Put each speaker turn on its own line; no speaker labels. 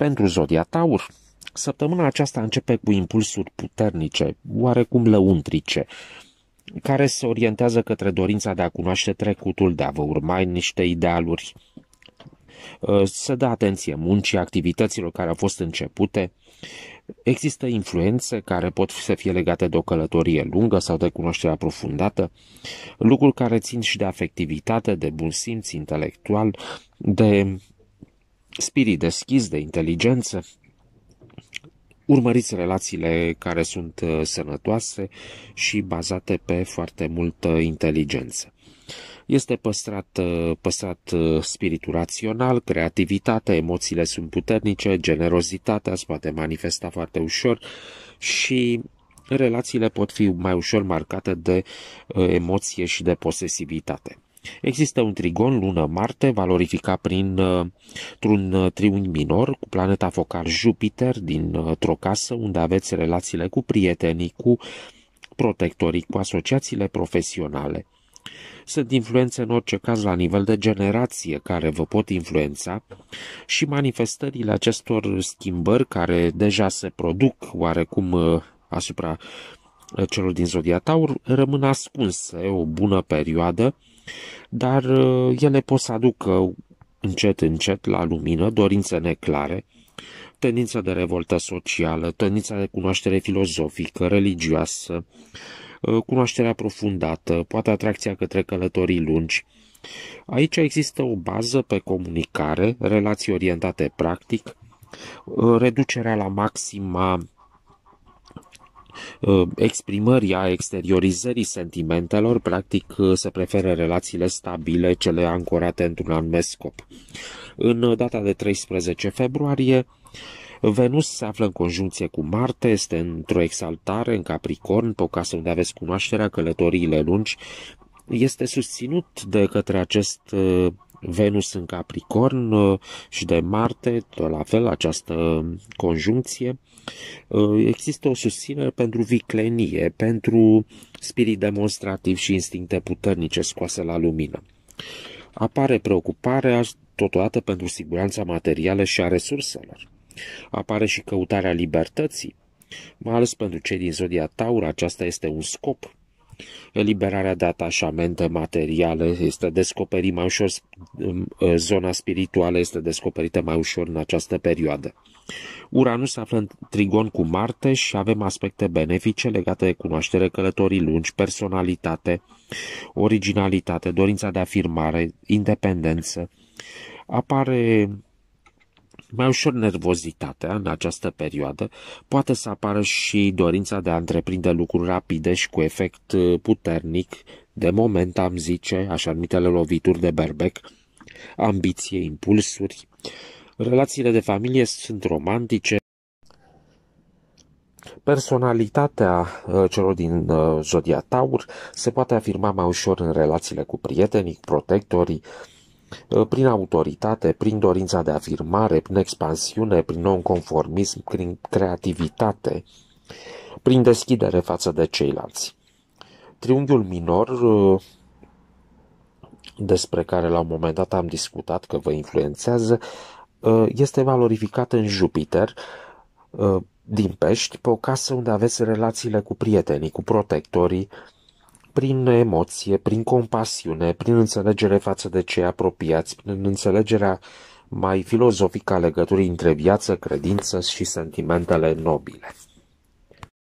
Pentru Zodia Taur, săptămâna aceasta începe cu impulsuri puternice, oarecum lăuntrice, care se orientează către dorința de a cunoaște trecutul, de a vă urma în niște idealuri, uh, să dă atenție muncii, activităților care au fost începute. Există influențe care pot să fie legate de o călătorie lungă sau de cunoaștere aprofundată, lucruri care țin și de afectivitate, de bun simț intelectual, de spirit deschis, de inteligență. Urmăriți relațiile care sunt uh, sănătoase și bazate pe foarte multă inteligență. Este păstrat, uh, păstrat uh, spiritul rațional, creativitatea, emoțiile sunt puternice, generozitatea se poate manifesta foarte ușor și relațiile pot fi mai ușor marcate de emoție și de posesivitate. Există un trigon lună-Marte valorificat prin uh, un uh, triunghi minor cu planeta focar Jupiter dintr-o uh, casă unde aveți relațiile cu prietenii, cu protectorii, cu asociațiile profesionale. Sunt influențe în orice caz la nivel de generație care vă pot influența și manifestările acestor schimbări care deja se produc oarecum asupra celor din Zodia Taur rămân ascunse o bună perioadă dar uh, ele pot să aducă încet, încet la lumină dorințe neclare, tendința de revoltă socială, tendința de cunoaștere filozofică, religioasă, uh, cunoașterea aprofundată, poate atracția către călătorii lungi. Aici există o bază pe comunicare, relații orientate practic, uh, reducerea la maxima Uh, exprimării, a exteriorizării sentimentelor, practic uh, se preferă relațiile stabile, cele ancorate într-un anume scop. În data de 13 februarie, Venus se află în conjuncție cu Marte, este într-o exaltare în Capricorn, pe o casă unde aveți cunoașterea, călătoriile lungi, este susținut de către acest uh, Venus în Capricorn uh, și de Marte, tot la fel, această conjuncție, uh, există o susținere pentru viclenie, pentru spirit demonstrativ și instincte puternice scoase la lumină. Apare preocuparea totodată pentru siguranța materială și a resurselor. Apare și căutarea libertății, mai ales pentru cei din Zodia Taur, aceasta este un scop eliberarea de atașamente materiale este descoperit mai ușor, ă, zona spirituală este descoperită mai ușor în această perioadă. Uranus se află în trigon cu Marte și avem aspecte benefice legate de cunoaștere, călătorii lungi, personalitate, originalitate, dorința de afirmare, independență. Apare mai ușor nervozitatea în această perioadă, poate să apară și dorința de a întreprinde lucruri rapide și cu efect uh, puternic, de moment am zice, așa numitele lovituri de berbec, ambiție, impulsuri. Relațiile de familie sunt romantice, Personalitatea uh, celor din uh, Zodia Taur se poate afirma mai ușor în relațiile cu prietenii, protectorii, Uh, prin autoritate, prin dorința de afirmare, prin expansiune, prin nonconformism, prin creativitate, prin deschidere față de ceilalți. Triunghiul minor, uh, despre care la un moment dat am discutat că vă influențează, uh, este valorificat în Jupiter, din pești, pe o casă unde aveți relațiile cu prietenii, cu protectorii, prin emoție, prin compasiune, prin înțelegere față de cei apropiați, prin înțelegerea mai filozofică a legăturii între viață, credință și sentimentele nobile.